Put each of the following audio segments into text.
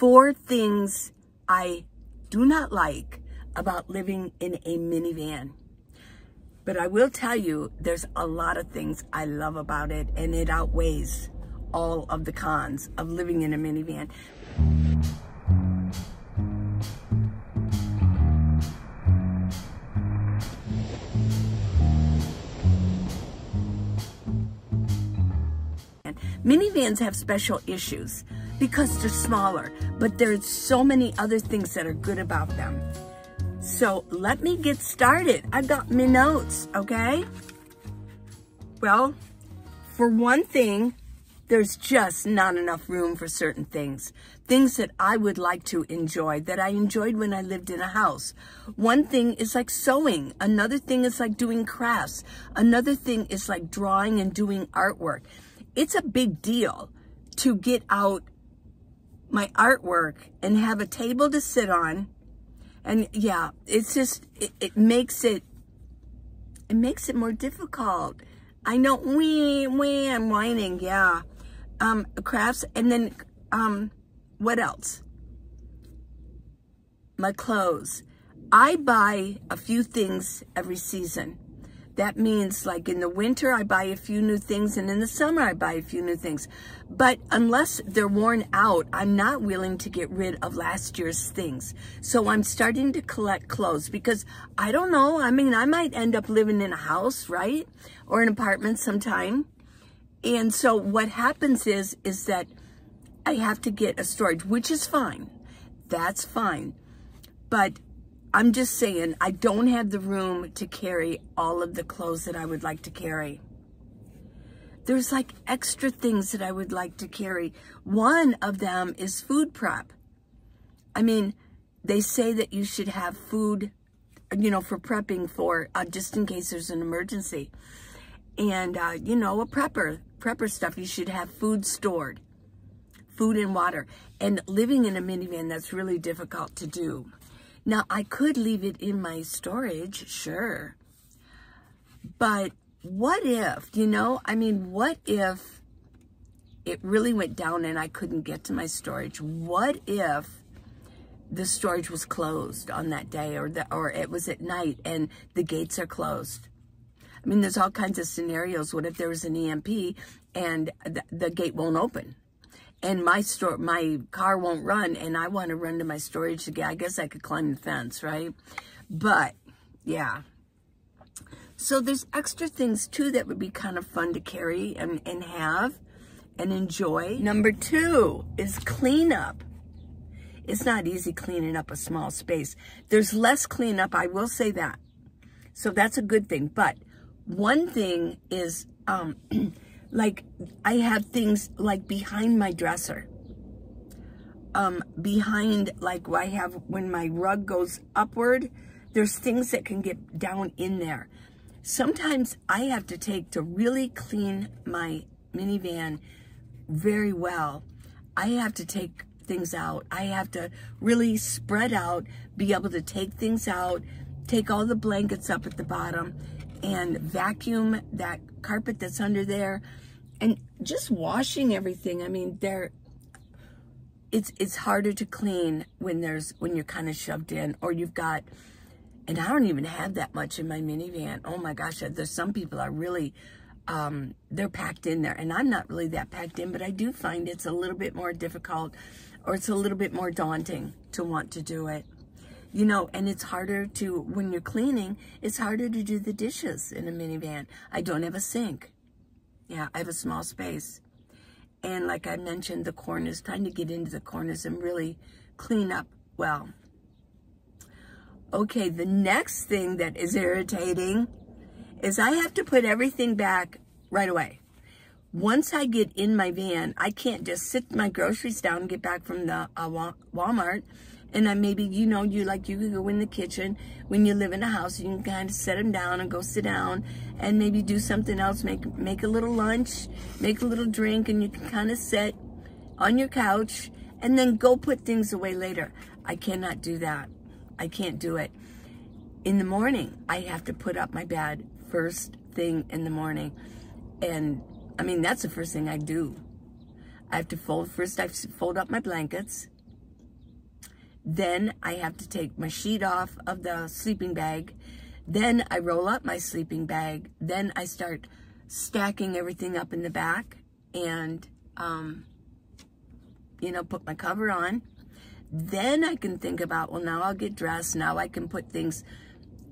four things I do not like about living in a minivan. But I will tell you, there's a lot of things I love about it, and it outweighs all of the cons of living in a minivan. Minivans have special issues because they're smaller, but there's so many other things that are good about them. So let me get started. I got my notes, okay? Well, for one thing, there's just not enough room for certain things. Things that I would like to enjoy, that I enjoyed when I lived in a house. One thing is like sewing. Another thing is like doing crafts. Another thing is like drawing and doing artwork it's a big deal to get out my artwork and have a table to sit on. And yeah, it's just, it, it makes it, it makes it more difficult. I know, wee, wee, I'm whining, yeah. Um, crafts, and then, um, what else? My clothes. I buy a few things every season. That means like in the winter, I buy a few new things and in the summer, I buy a few new things. But unless they're worn out, I'm not willing to get rid of last year's things. So I'm starting to collect clothes because I don't know. I mean, I might end up living in a house, right? Or an apartment sometime. And so what happens is, is that I have to get a storage, which is fine. That's fine. But I'm just saying, I don't have the room to carry all of the clothes that I would like to carry. There's like extra things that I would like to carry. One of them is food prep. I mean, they say that you should have food, you know, for prepping for, uh, just in case there's an emergency. And, uh, you know, a prepper, prepper stuff, you should have food stored, food and water. And living in a minivan, that's really difficult to do. Now, I could leave it in my storage, sure. But what if, you know, I mean, what if it really went down and I couldn't get to my storage? What if the storage was closed on that day or the, or it was at night and the gates are closed? I mean, there's all kinds of scenarios. What if there was an EMP and the, the gate won't open? And my store, my car won't run and I want to run to my storage to get I guess I could climb the fence, right? But yeah. So there's extra things too that would be kind of fun to carry and, and have and enjoy. Number two is cleanup. It's not easy cleaning up a small space. There's less cleanup, I will say that. So that's a good thing. But one thing is, um, like I have things like behind my dresser. Um, behind, like I have when my rug goes upward, there's things that can get down in there. Sometimes I have to take to really clean my minivan very well. I have to take things out. I have to really spread out, be able to take things out, take all the blankets up at the bottom and vacuum that carpet that's under there and just washing everything. I mean, there it's it's harder to clean when there's when you're kind of shoved in or you've got and I don't even have that much in my minivan. Oh my gosh, there's some people are really um, they're packed in there and I'm not really that packed in, but I do find it's a little bit more difficult or it's a little bit more daunting to want to do it. You know, and it's harder to, when you're cleaning, it's harder to do the dishes in a minivan. I don't have a sink. Yeah, I have a small space. And like I mentioned, the corners, trying to get into the corners and really clean up well. Okay, the next thing that is irritating is I have to put everything back right away. Once I get in my van, I can't just sit my groceries down and get back from the uh, Walmart and then maybe, you know, you like, you could go in the kitchen when you live in a house, you can kind of set them down and go sit down and maybe do something else, make, make a little lunch, make a little drink, and you can kind of sit on your couch and then go put things away later. I cannot do that. I can't do it. In the morning, I have to put up my bed first thing in the morning. And I mean, that's the first thing I do. I have to fold, first I fold up my blankets Then I have to take my sheet off of the sleeping bag. Then I roll up my sleeping bag. Then I start stacking everything up in the back and, um, you know, put my cover on. Then I can think about, well, now I'll get dressed. Now I can put things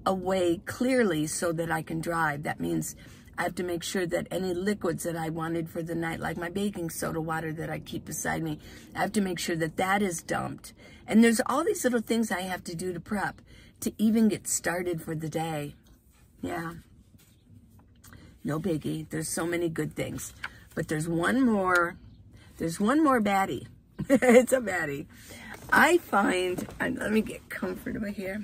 away clearly so that I can drive. That means I have to make sure that any liquids that I wanted for the night, like my baking soda water that I keep beside me, I have to make sure that that is dumped. And there's all these little things I have to do to prep to even get started for the day. Yeah. No biggie. There's so many good things. But there's one more, there's one more baddie. it's a baddie. I find, let me get comfortable here.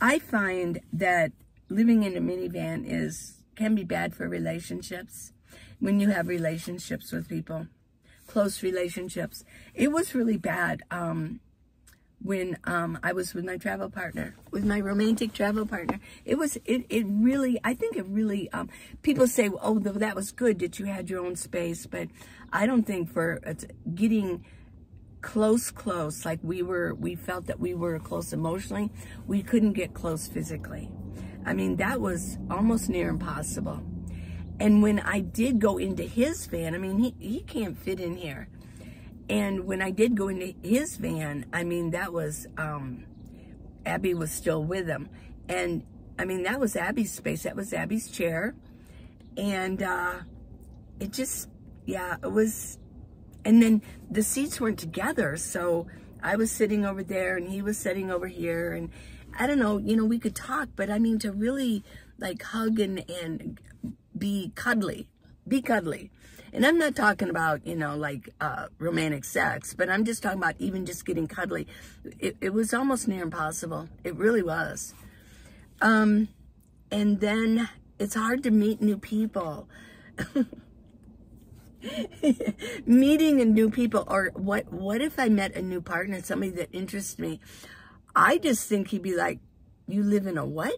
I find that living in a minivan is can be bad for relationships when you have relationships with people, close relationships. It was really bad um, when um, I was with my travel partner, with my romantic travel partner. It was, it, it really, I think it really, um, people say, oh, that was good that you had your own space, but I don't think for uh, getting close, close, like we were, we felt that we were close emotionally, we couldn't get close physically. I mean, that was almost near impossible. And when I did go into his van, I mean, he, he can't fit in here. And when I did go into his van, I mean, that was, um, Abby was still with him. And I mean, that was Abby's space. That was Abby's chair. And uh, it just, yeah, it was, and then the seats weren't together. So I was sitting over there and he was sitting over here. And I don't know, you know, we could talk, but I mean to really like hug and, and be cuddly, be cuddly. And I'm not talking about, you know, like uh, romantic sex, but I'm just talking about even just getting cuddly. It, it was almost near impossible. It really was. Um, and then it's hard to meet new people. Meeting new people, or what? What if I met a new partner, somebody that interests me? I just think he'd be like, you live in a what?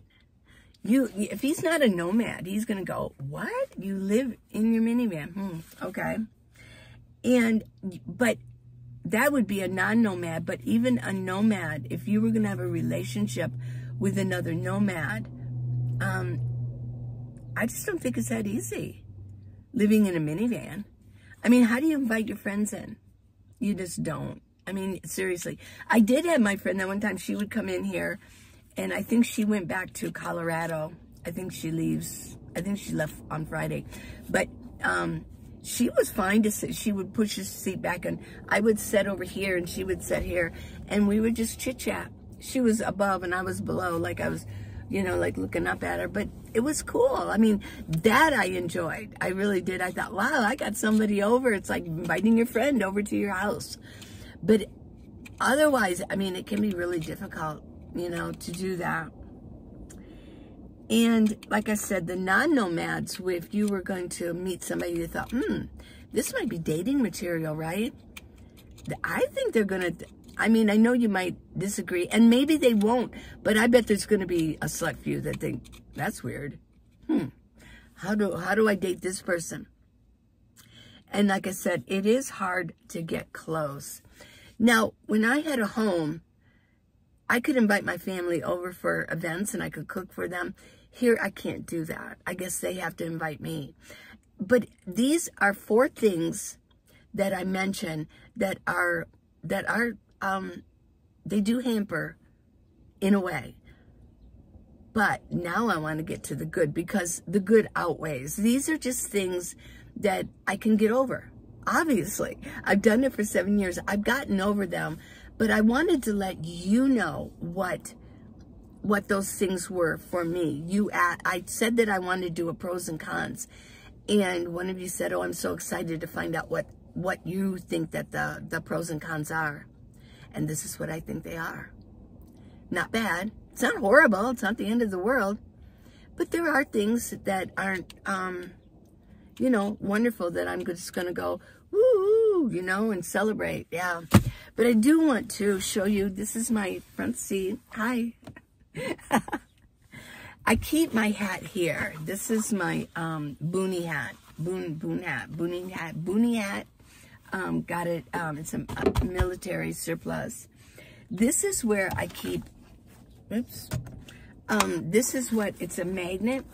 You, if he's not a nomad, he's going to go, what? You live in your minivan. Hmm, okay. And, but that would be a non-nomad, but even a nomad, if you were going to have a relationship with another nomad, um, I just don't think it's that easy living in a minivan. I mean, how do you invite your friends in? You just don't. I mean, seriously. I did have my friend that one time, she would come in here, and I think she went back to Colorado. I think she leaves, I think she left on Friday. But um, she was fine to sit. She would push her seat back, and I would sit over here, and she would sit here, and we would just chit-chat. She was above, and I was below, like I was, you know, like looking up at her. But it was cool. I mean, that I enjoyed. I really did. I thought, wow, I got somebody over. It's like inviting your friend over to your house. But otherwise, I mean, it can be really difficult, you know, to do that. And like I said, the non-nomads, if you were going to meet somebody you thought, hmm, this might be dating material, right? I think they're going to, I mean, I know you might disagree, and maybe they won't, but I bet there's going to be a select few that think, that's weird. Hmm, how do, how do I date this person? And like I said, it is hard to get close. Now, when I had a home, I could invite my family over for events and I could cook for them. Here, I can't do that. I guess they have to invite me. But these are four things that I mentioned that are, that are, um, they do hamper in a way. But now I want to get to the good because the good outweighs. These are just things that I can get over obviously. I've done it for seven years. I've gotten over them, but I wanted to let you know what what those things were for me. You, I said that I wanted to do a pros and cons, and one of you said, "Oh, I'm so excited to find out what what you think that the the pros and cons are," and this is what I think they are. Not bad. It's not horrible. It's not the end of the world, but there are things that aren't. Um, you know, wonderful that I'm just going to go, woo, you know, and celebrate. Yeah. But I do want to show you, this is my front seat. Hi. I keep my hat here. This is my um, boonie hat. Boon, boon hat. Boonie hat. Boonie hat. Um, got it. Um, it's a, a military surplus. This is where I keep, oops, um, this is what, it's a magnet,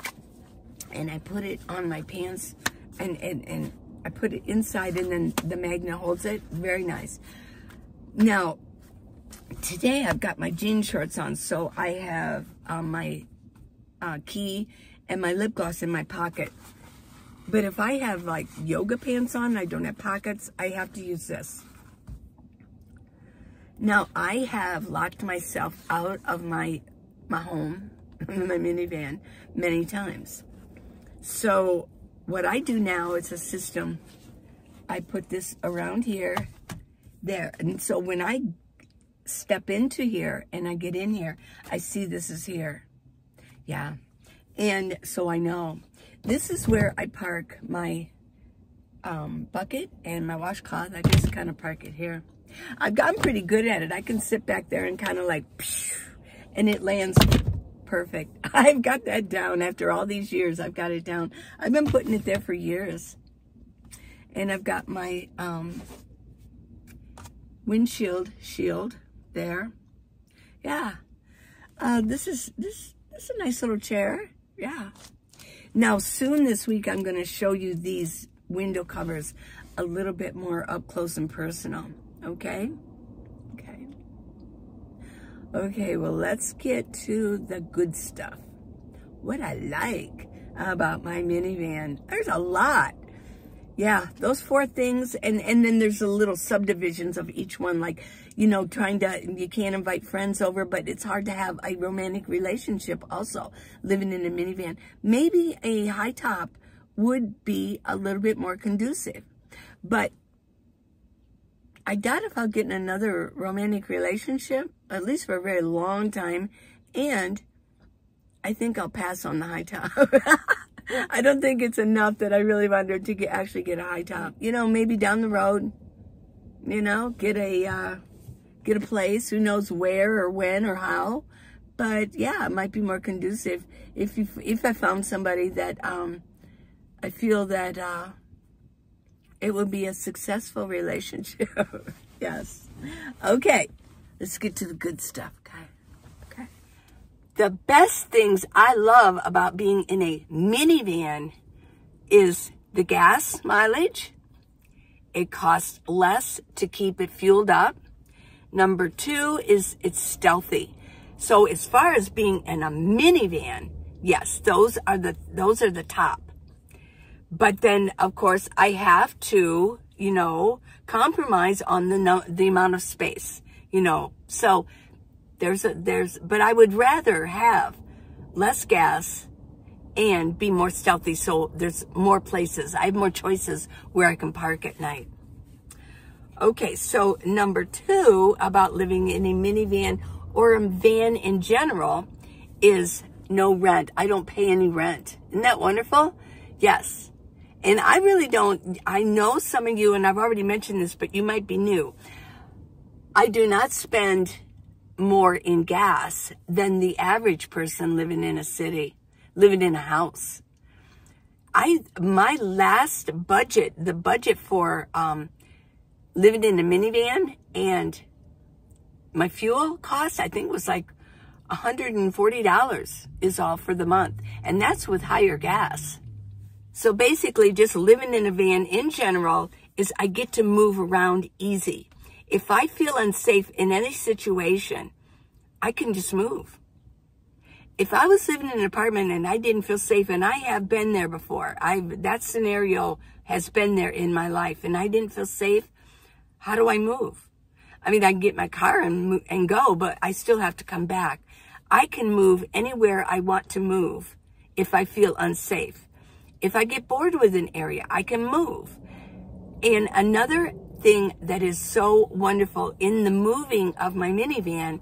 and I put it on my pants, and, and, and I put it inside, and then the magnet holds it. Very nice. Now, today I've got my jean shorts on, so I have um, my uh, key and my lip gloss in my pocket. But if I have like yoga pants on, I don't have pockets, I have to use this. Now, I have locked myself out of my, my home, my minivan, many times. So what I do now is a system. I put this around here, there. And so when I step into here and I get in here, I see this is here. Yeah. And so I know. This is where I park my um, bucket and my washcloth. I just kind of park it here. I've gotten pretty good at it. I can sit back there and kind of like, and it lands perfect. I've got that down after all these years. I've got it down. I've been putting it there for years. And I've got my um, windshield shield there. Yeah. Uh, this is this, this is a nice little chair. Yeah. Now, soon this week, I'm going to show you these window covers a little bit more up close and personal. Okay? Okay. Okay, well, let's get to the good stuff. What I like about my minivan. There's a lot. Yeah, those four things, and, and then there's a little subdivisions of each one, like, you know, trying to, you can't invite friends over, but it's hard to have a romantic relationship also, living in a minivan. Maybe a high top would be a little bit more conducive, but I doubt if I'll get in another romantic relationship, at least for a very long time. And I think I'll pass on the high top. I don't think it's enough that I really wanted to get, actually get a high top. You know, maybe down the road, you know, get a, uh, get a place. Who knows where or when or how. But yeah, it might be more conducive if you, if I found somebody that, um, I feel that, uh, it will be a successful relationship. yes. Okay. Let's get to the good stuff, okay? Okay. The best things I love about being in a minivan is the gas mileage. It costs less to keep it fueled up. Number two is it's stealthy. So as far as being in a minivan, yes, those are the those are the top. But then, of course, I have to, you know, compromise on the no, the amount of space, you know. So there's a there's, but I would rather have less gas and be more stealthy. So there's more places. I have more choices where I can park at night. Okay, so number two about living in a minivan or a van in general is no rent. I don't pay any rent. Isn't that wonderful? Yes. And I really don't, I know some of you, and I've already mentioned this, but you might be new. I do not spend more in gas than the average person living in a city, living in a house. I, my last budget, the budget for, um, living in a minivan and my fuel cost, I think was like $140 is all for the month. And that's with higher gas. So basically, just living in a van in general is I get to move around easy. If I feel unsafe in any situation, I can just move. If I was living in an apartment and I didn't feel safe, and I have been there before, I that scenario has been there in my life, and I didn't feel safe, how do I move? I mean, I can get my car and and go, but I still have to come back. I can move anywhere I want to move if I feel unsafe. If I get bored with an area, I can move. And another thing that is so wonderful in the moving of my minivan,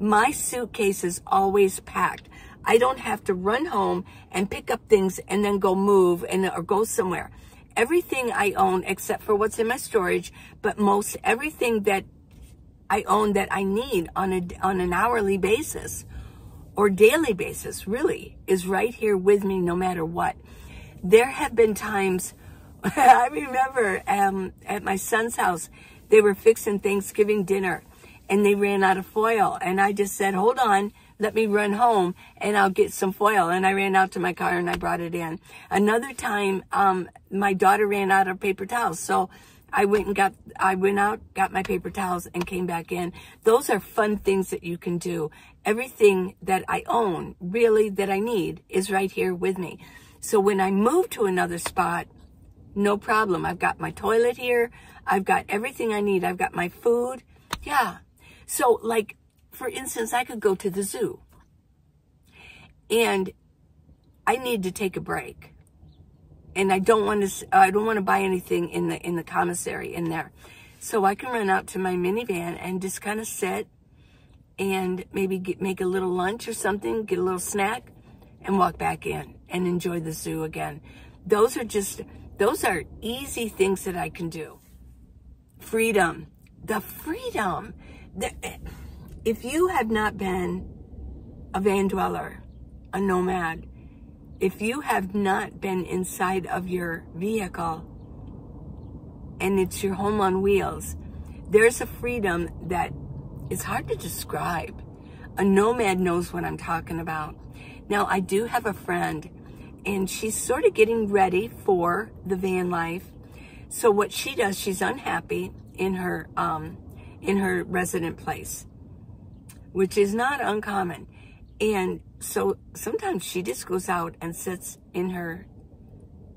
my suitcase is always packed. I don't have to run home and pick up things and then go move and or go somewhere. Everything I own except for what's in my storage, but most everything that I own that I need on a on an hourly basis or daily basis really is right here with me no matter what there have been times, I remember um, at my son's house, they were fixing Thanksgiving dinner and they ran out of foil. And I just said, hold on, let me run home and I'll get some foil. And I ran out to my car and I brought it in. Another time, um, my daughter ran out of paper towels. So I went and got, I went out, got my paper towels and came back in. Those are fun things that you can do. Everything that I own, really, that I need is right here with me. So when I move to another spot, no problem. I've got my toilet here. I've got everything I need. I've got my food. Yeah. So like, for instance, I could go to the zoo and I need to take a break and I don't want to, I don't want to buy anything in the, in the commissary in there. So I can run out to my minivan and just kind of sit and maybe get, make a little lunch or something, get a little snack and walk back in and enjoy the zoo again. Those are just, those are easy things that I can do. Freedom, the freedom. The, if you have not been a van dweller, a nomad, if you have not been inside of your vehicle and it's your home on wheels, there's a freedom that is hard to describe. A nomad knows what I'm talking about. Now, I do have a friend and she's sort of getting ready for the van life. So what she does, she's unhappy in her um, in her resident place, which is not uncommon. And so sometimes she just goes out and sits in her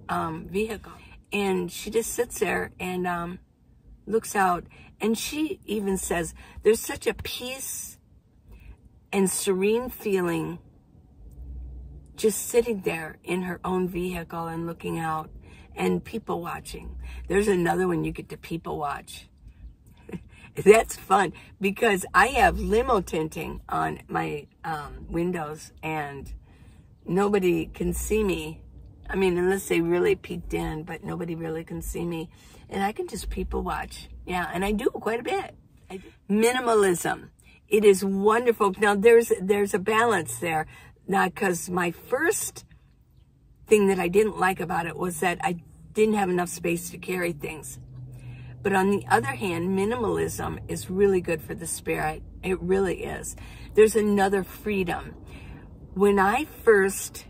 um, vehicle and she just sits there and um, looks out. And she even says, there's such a peace and serene feeling just sitting there in her own vehicle and looking out and people watching. There's another one you get to people watch. That's fun because I have limo tinting on my um, windows and nobody can see me. I mean, unless they really peeked in, but nobody really can see me. And I can just people watch. Yeah, and I do quite a bit. Minimalism. It is wonderful. Now, there's there's a balance there. Now, because my first thing that I didn't like about it was that I didn't have enough space to carry things. But on the other hand, minimalism is really good for the spirit. It really is. There's another freedom. When I first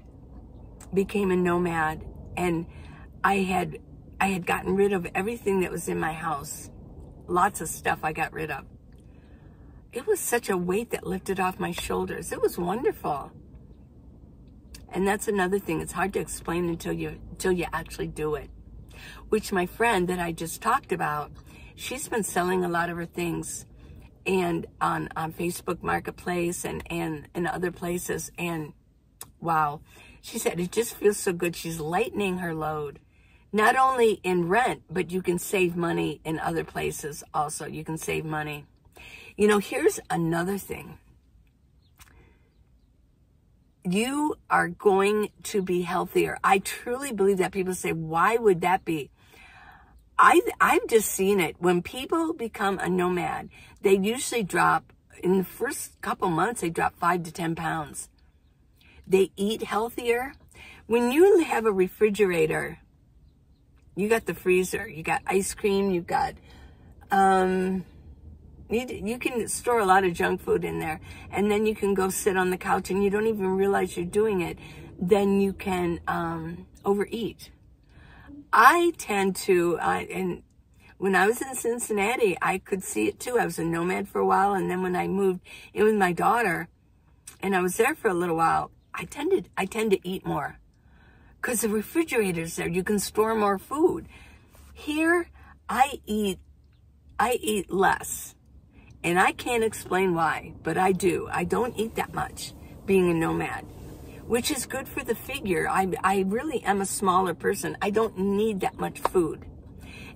became a nomad and I had I had gotten rid of everything that was in my house. Lots of stuff I got rid of. It was such a weight that lifted off my shoulders. It was wonderful. And that's another thing. It's hard to explain until you until you actually do it which my friend that I just talked about, she's been selling a lot of her things and on, on Facebook Marketplace and, and, and other places. And wow, she said, it just feels so good. She's lightening her load, not only in rent, but you can save money in other places also. You can save money. You know, here's another thing you are going to be healthier. I truly believe that people say, why would that be? I, I've just seen it. When people become a nomad, they usually drop, in the first couple months, they drop five to 10 pounds. They eat healthier. When you have a refrigerator, you got the freezer, you got ice cream, you got, um, you, you can store a lot of junk food in there and then you can go sit on the couch and you don't even realize you're doing it. Then you can um, overeat. I tend to, and when I was in Cincinnati, I could see it too. I was a nomad for a while. And then when I moved in with my daughter and I was there for a little while, I tended, I tend to eat more because the refrigerator's there. You can store more food. Here, I eat, I eat less and I can't explain why, but I do. I don't eat that much being a nomad, which is good for the figure. I, I really am a smaller person. I don't need that much food.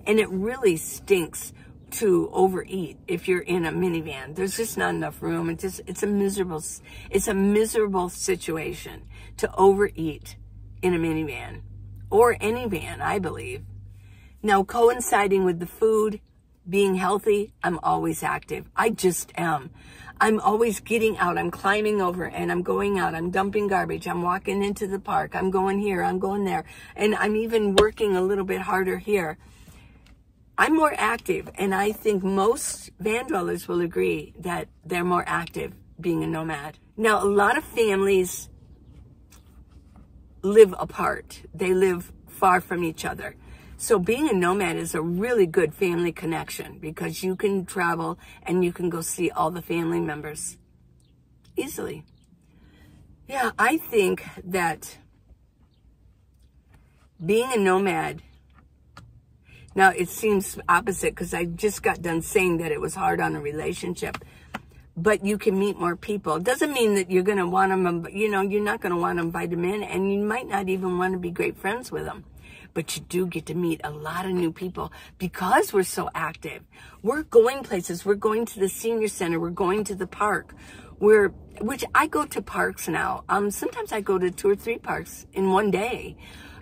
And it really stinks to overeat if you're in a minivan. There's just not enough room. It's just, it's a miserable, it's a miserable situation to overeat in a minivan or any van, I believe. Now, coinciding with the food being healthy, I'm always active. I just am. I'm always getting out. I'm climbing over and I'm going out. I'm dumping garbage. I'm walking into the park. I'm going here. I'm going there. And I'm even working a little bit harder here. I'm more active, and I think most van dwellers will agree that they're more active being a nomad. Now, a lot of families live apart. They live far from each other. So being a nomad is a really good family connection because you can travel and you can go see all the family members easily. Yeah, I think that being a nomad, now it seems opposite because I just got done saying that it was hard on a relationship, but you can meet more people. It doesn't mean that you're going to want them, you know, you're not going to want to invite them in and you might not even want to be great friends with them. But you do get to meet a lot of new people because we're so active. We're going places. We're going to the senior center. We're going to the park. We're, which I go to parks now. Um, sometimes I go to two or three parks in one day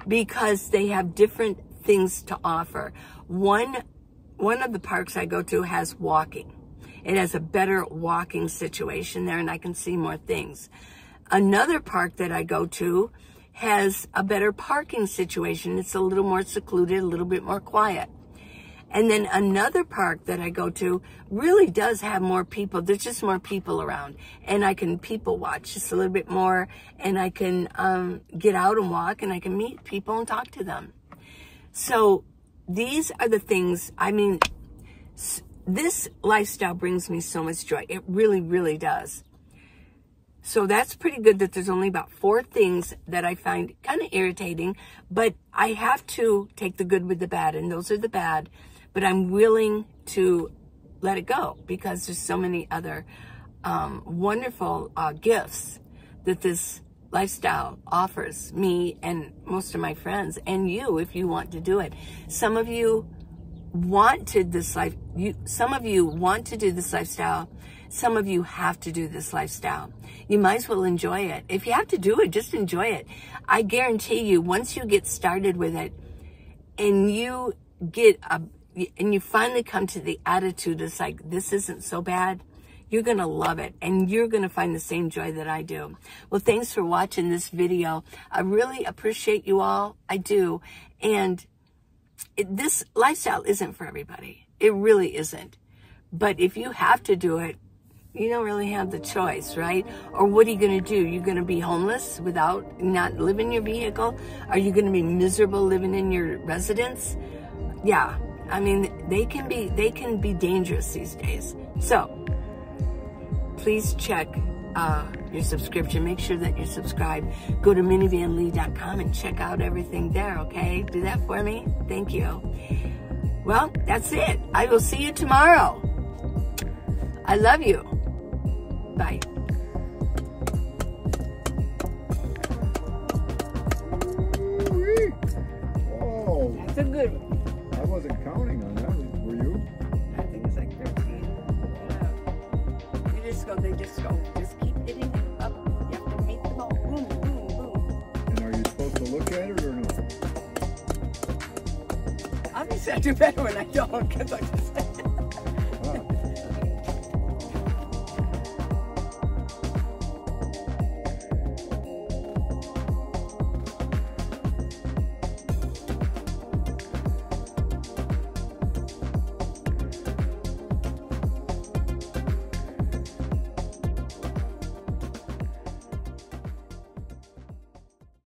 because they have different things to offer. One, one of the parks I go to has walking. It has a better walking situation there and I can see more things. Another park that I go to has a better parking situation. It's a little more secluded, a little bit more quiet. And then another park that I go to really does have more people. There's just more people around and I can people watch just a little bit more and I can um, get out and walk and I can meet people and talk to them. So these are the things, I mean, this lifestyle brings me so much joy. It really, really does. So that's pretty good that there's only about four things that I find kind of irritating, but I have to take the good with the bad, and those are the bad but I'm willing to let it go because there's so many other um, wonderful uh, gifts that this lifestyle offers me and most of my friends and you if you want to do it. Some of you wanted this life, you, some of you want to do this lifestyle. Some of you have to do this lifestyle. You might as well enjoy it. If you have to do it, just enjoy it. I guarantee you, once you get started with it and you get a, and you finally come to the attitude it's like, this isn't so bad, you're going to love it and you're going to find the same joy that I do. Well, thanks for watching this video. I really appreciate you all. I do. And it, this lifestyle isn't for everybody. It really isn't. But if you have to do it, you don't really have the choice, right? Or what are you going to do? You're going to be homeless without not living your vehicle? Are you going to be miserable living in your residence? Yeah, I mean, they can be they can be dangerous these days. So please check uh, your subscription. Make sure that you're subscribed. Go to minivanlee.com and check out everything there, okay? Do that for me. Thank you. Well, that's it. I will see you tomorrow. I love you. Bye. That's a good one wasn't counting on that. Were you? I think it's like 13. Yeah. You just go, they just go, just keep hitting it up. You have to make them all boom, boom, boom. And are you supposed to look at it or no? Obviously I do better when I don't, because I just